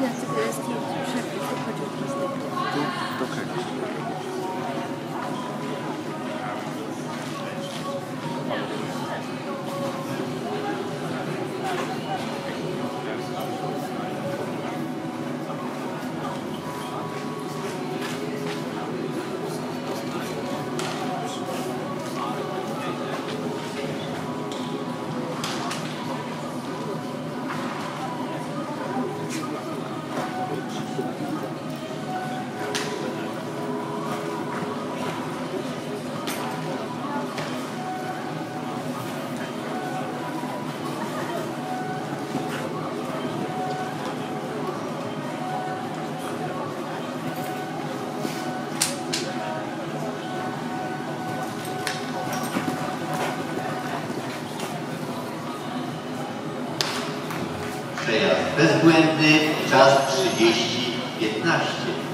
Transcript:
Yes, it is. Przejazd bezbłędny, czas 30.15.